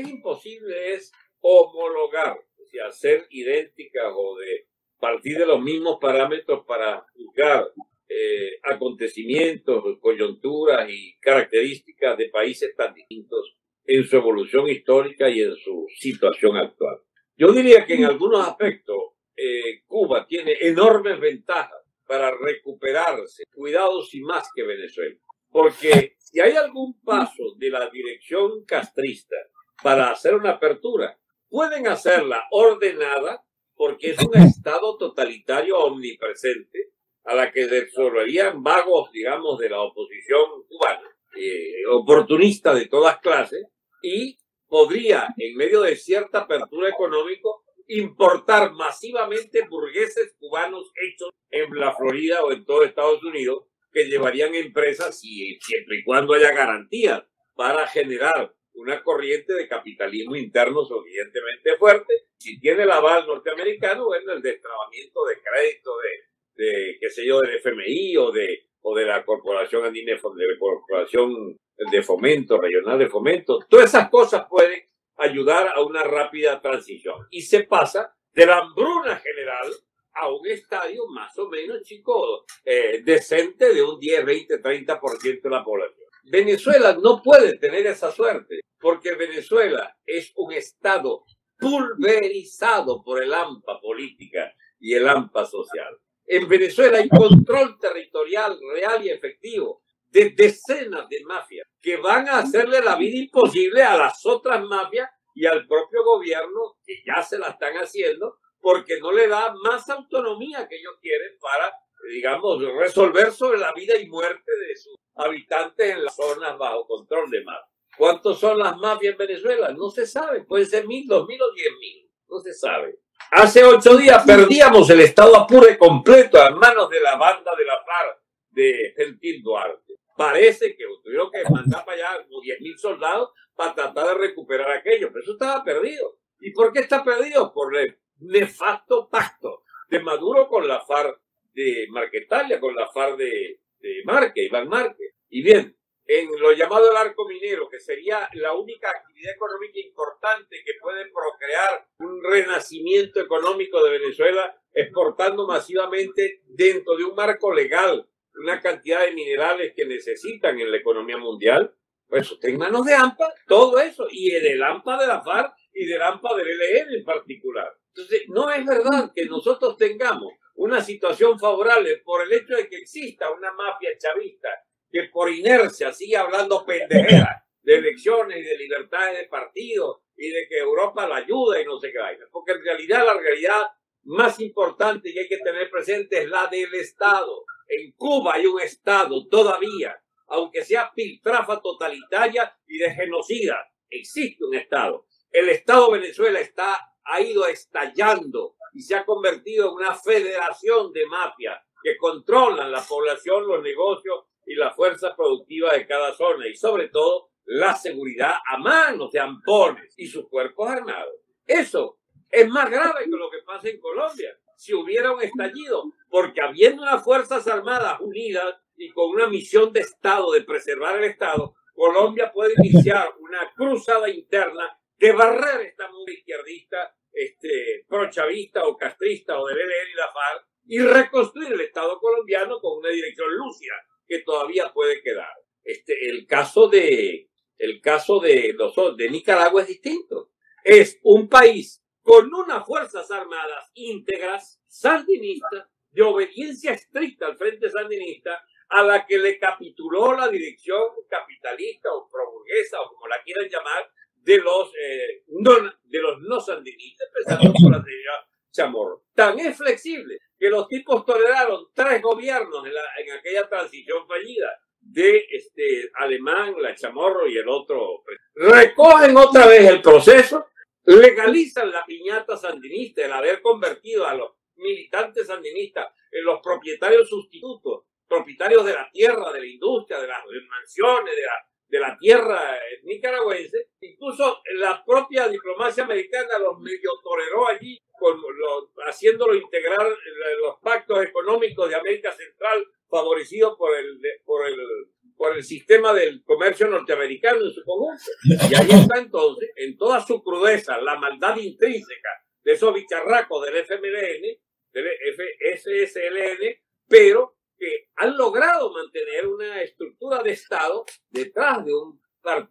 es imposible es homologar, o sea, hacer idénticas o de partir de los mismos parámetros para juzgar eh, acontecimientos, coyunturas y características de países tan distintos en su evolución histórica y en su situación actual. Yo diría que en algunos aspectos eh, Cuba tiene enormes ventajas para recuperarse, cuidados y más que Venezuela. Porque si hay algún paso de la dirección castrista para hacer una apertura, pueden hacerla ordenada porque es un Estado totalitario omnipresente a la que resolverían vagos, digamos, de la oposición cubana, eh, oportunista de todas clases, y podría, en medio de cierta apertura económica, importar masivamente burgueses cubanos hechos en la Florida o en todo Estados Unidos, que llevarían empresas y siempre y cuando haya garantías para generar una corriente de capitalismo interno suficientemente fuerte. Si tiene el aval norteamericano, bueno, el destrabamiento de crédito de, de qué sé yo, del FMI o de, o de la Corporación Andina, de Corporación de Fomento, Regional de Fomento, todas esas cosas pueden ayudar a una rápida transición. Y se pasa de la hambruna general a un estadio más o menos chico, eh, decente de un 10, 20, 30% de la población. Venezuela no puede tener esa suerte, porque Venezuela es un estado pulverizado por el AMPA política y el AMPA social. En Venezuela hay control territorial real y efectivo de decenas de mafias que van a hacerle la vida imposible a las otras mafias y al propio gobierno, que ya se la están haciendo, porque no le da más autonomía que ellos quieren para, digamos, resolver sobre la vida y muerte de sus habitantes en las zonas bajo control de mar. ¿Cuántos son las mafias en Venezuela? No se sabe. Pueden ser mil, dos mil o diez mil. No se sabe. Hace ocho días perdíamos el estado apure completo a manos de la banda de la FARC de Gentil Duarte parece que tuvieron que mandar para allá como 10.000 soldados para tratar de recuperar aquello, pero eso estaba perdido. ¿Y por qué está perdido? Por el nefasto pacto de Maduro con la FARC de Marquetalia, con la FARC de, de Marque, Iván Marque. Y bien, en lo llamado el arco minero, que sería la única actividad económica importante que puede procrear un renacimiento económico de Venezuela, exportando masivamente dentro de un marco legal una cantidad de minerales que necesitan en la economía mundial, pues está en manos de AMPA todo eso, y del AMPA de la FARC y del AMPA del ELN en particular. Entonces, no es verdad que nosotros tengamos una situación favorable por el hecho de que exista una mafia chavista que por inercia sigue hablando pendejera de elecciones y de libertades de partido y de que Europa la ayuda y no sé qué vaina. Porque en realidad la realidad más importante que hay que tener presente es la del Estado. En Cuba hay un Estado todavía, aunque sea piltrafa totalitaria y de genocida, existe un Estado. El Estado Venezuela está, ha ido estallando y se ha convertido en una federación de mafias que controlan la población, los negocios y la fuerza productiva de cada zona y sobre todo la seguridad a manos de ampones y sus cuerpos armados. Eso es más grave que lo que pasa en Colombia si hubiera un estallido, porque habiendo unas Fuerzas Armadas unidas y con una misión de Estado, de preservar el Estado, Colombia puede iniciar una cruzada interna de barrer esta mundo izquierdista, este, prochavista o castrista o del ELN y la FARC y reconstruir el Estado colombiano con una dirección lúcida que todavía puede quedar. Este, el caso de, el caso de, los, de Nicaragua es distinto. Es un país con unas Fuerzas Armadas íntegras, sandinistas, de obediencia estricta al Frente Sandinista, a la que le capituló la dirección capitalista o proburguesa o como la quieran llamar, de los, eh, no, de los no sandinistas, empezando por la señora Chamorro. Tan es flexible que los tipos toleraron gobiernos en aquella transición fallida de este alemán, la Chamorro y el otro. Recogen otra vez el proceso legalizan la piñata sandinista, el haber convertido a los militantes sandinistas en los propietarios sustitutos, propietarios de la tierra, de la industria, de las mansiones, de la, de la tierra nicaragüense. Incluso la propia diplomacia americana los medio toleró allí, con haciéndolo integrar los pactos económicos de América Central favorecidos por el, por el, por el sistema del comercio norteamericano en su conjunto. Y ahí está entonces, en toda su crudeza, la maldad intrínseca de esos bicharracos del FMLN, del FSSLN, pero que han logrado mantener una estructura de Estado detrás de un,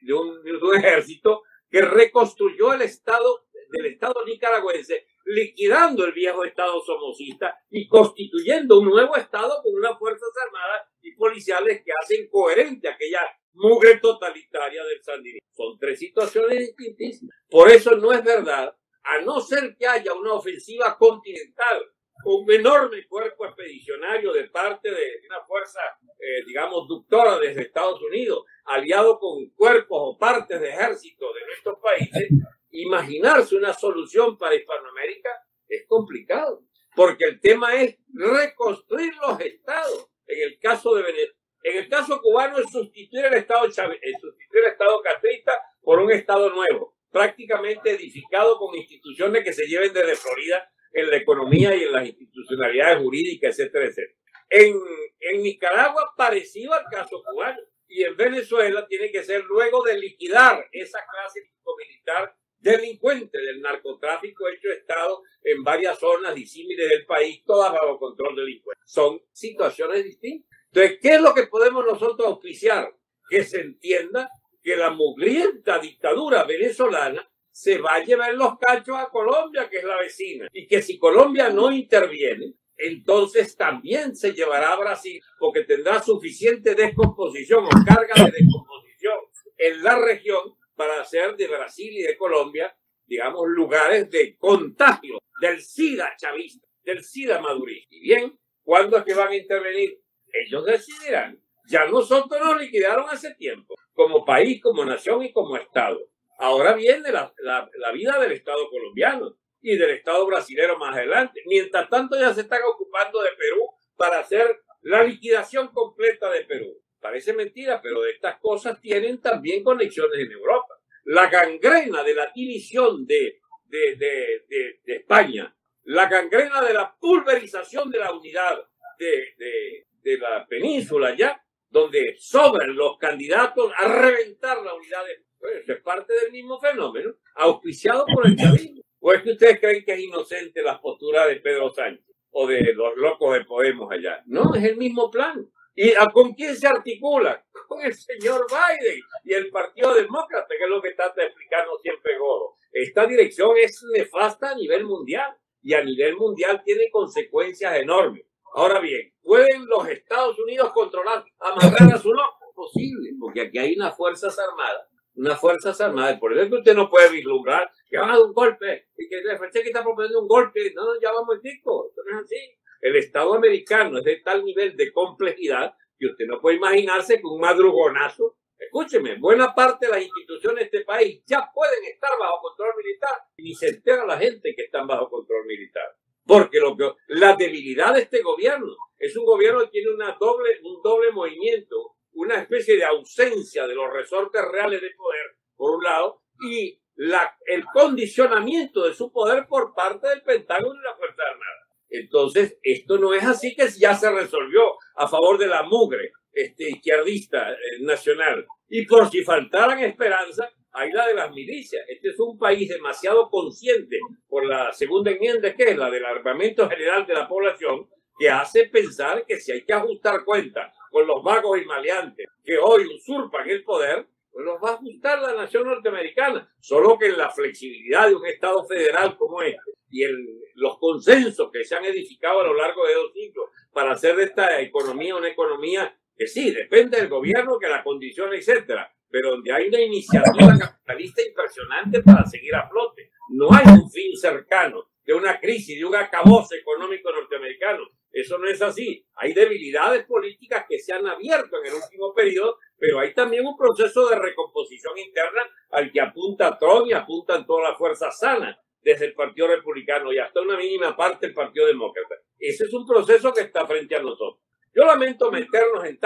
de un, de un ejército que reconstruyó el Estado del Estado nicaragüense, liquidando el viejo Estado somocista y constituyendo un nuevo Estado con unas Fuerzas Armadas y policiales que hacen coherente aquella mugre totalitaria del sandinismo. Son tres situaciones distintísimas. Por eso no es verdad, a no ser que haya una ofensiva continental un enorme cuerpo expedicionario de parte de una fuerza, eh, digamos, ductora desde Estados Unidos, aliado con cuerpos o partes de ejército de nuestros países, imaginarse una solución para Hispanoamérica es complicado, porque el tema es reconstruir los estados. En el caso de Venezuela, en el caso cubano es sustituir el estado Chávez, sustituir el estado castrista por un estado nuevo, prácticamente edificado con instituciones que se lleven desde Florida en la economía y en las institucionalidades jurídicas, etcétera, etcétera. En, en Nicaragua parecido al caso cubano y en Venezuela tiene que ser luego de liquidar esa clase militar delincuente del narcotráfico hecho Estado en varias zonas disímiles del país, todas bajo control delincuente. Son situaciones distintas. Entonces, ¿qué es lo que podemos nosotros auspiciar? Que se entienda que la mugrienta dictadura venezolana se va a llevar los cachos a Colombia, que es la vecina, y que si Colombia no interviene, entonces también se llevará a Brasil, porque tendrá suficiente descomposición o carga de descomposición en la región para hacer de Brasil y de Colombia, digamos, lugares de contagio del SIDA chavista, del SIDA madurista. Y bien, ¿cuándo es que van a intervenir? Ellos decidirán. Ya nosotros nos liquidaron hace tiempo, como país, como nación y como Estado. Ahora viene la, la, vida del Estado colombiano y del Estado brasilero más adelante. Mientras tanto ya se están ocupando de Perú para hacer la liquidación completa de Perú. Parece mentira, pero estas cosas tienen también conexiones en Europa. La gangrena de la división de, de, de, de España, la gangrena de la pulverización de la unidad de, la península ya, donde sobran los candidatos a reventar la unidad de es parte del mismo fenómeno, auspiciado por el chavismo. ¿O es que ustedes creen que es inocente la postura de Pedro Sánchez o de los locos de Podemos allá? No, es el mismo plan. ¿Y con quién se articula? Con el señor Biden y el Partido Demócrata, que es lo que está explicando siempre Godo. Esta dirección es nefasta a nivel mundial y a nivel mundial tiene consecuencias enormes. Ahora bien, ¿pueden los Estados Unidos controlar, amarrar a su loco? Posible, porque aquí hay unas fuerzas armadas unas fuerzas armadas. Por eso que usted no puede vislumbrar que van a dar un golpe y que el que está proponiendo un golpe. No, ya vamos disco. Esto no es así. El Estado americano es de tal nivel de complejidad que usted no puede imaginarse que un madrugonazo. Escúcheme, buena parte de las instituciones de este país ya pueden estar bajo control militar y ni se entera la gente que están bajo control militar. Porque lo que, la debilidad de este gobierno es un gobierno que tiene una doble, un doble movimiento una especie de ausencia de los resortes reales de poder, por un lado, y la, el condicionamiento de su poder por parte del Pentágono y la Fuerza Armada. Entonces, esto no es así que ya se resolvió a favor de la mugre este, izquierdista eh, nacional. Y por si faltaran esperanza, hay la de las milicias. Este es un país demasiado consciente por la segunda enmienda, que es la del armamento general de la población, que hace pensar que si hay que ajustar cuentas con los vagos y maleantes que hoy usurpan el poder, pues los va a ajustar la nación norteamericana. Solo que en la flexibilidad de un Estado federal como este y en los consensos que se han edificado a lo largo de dos siglos para hacer de esta economía una economía que sí, depende del gobierno, que la condición, etcétera, pero donde hay una iniciativa capitalista impresionante para seguir a flote. No hay un fin cercano de una crisis, de un acabose económico norteamericano. Eso no es así. Hay debilidades políticas que se han abierto en el último periodo, pero hay también un proceso de recomposición interna al que apunta Trump y apuntan todas las fuerzas sanas desde el Partido Republicano y hasta una mínima parte del Partido Demócrata. Ese es un proceso que está frente a nosotros. Yo lamento meternos en,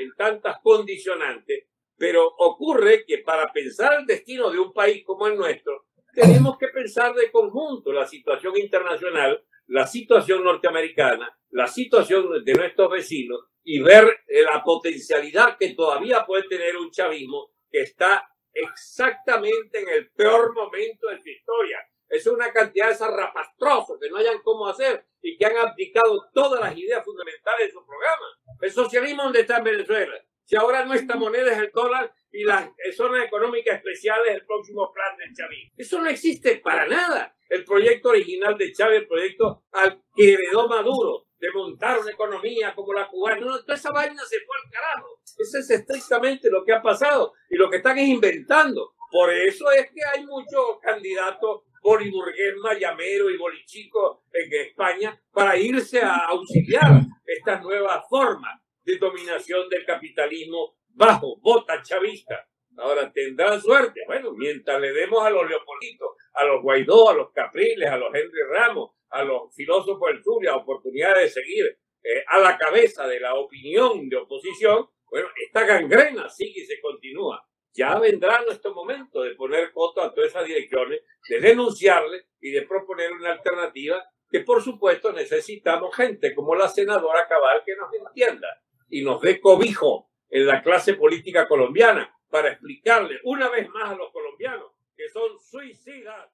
en tantas condicionantes, pero ocurre que para pensar el destino de un país como el nuestro, tenemos que pensar de conjunto la situación internacional la situación norteamericana, la situación de nuestros vecinos y ver eh, la potencialidad que todavía puede tener un chavismo que está exactamente en el peor momento de su historia. Es una cantidad de zarrapastrosos que no hayan cómo hacer y que han abdicado todas las ideas fundamentales de su programa. El socialismo donde está en Venezuela. Si ahora nuestra moneda es el dólar y las zonas económicas especiales el próximo plan de Chávez. Eso no existe para nada. El proyecto original de Chávez, el proyecto al que heredó Maduro, de montar una economía como la cubana. No, toda esa vaina se fue al carajo. Eso es estrictamente lo que ha pasado y lo que están es inventando. Por eso es que hay muchos candidatos boliburgués, mayamero y bolichico en España para irse a auxiliar estas nuevas formas de dominación del capitalismo bajo, bota chavista. Ahora tendrán suerte. Bueno, mientras le demos a los Leopolditos, a los Guaidó, a los Capriles, a los Henry Ramos, a los filósofos del sur la oportunidad de seguir eh, a la cabeza de la opinión de oposición, bueno, esta gangrena sigue y se continúa. Ya vendrá nuestro momento de poner coto a todas esas direcciones, de denunciarle y de proponer una alternativa que por supuesto necesitamos gente como la senadora Cabal que nos entienda y nos dé cobijo en la clase política colombiana para explicarle una vez más a los colombianos que son suicidas.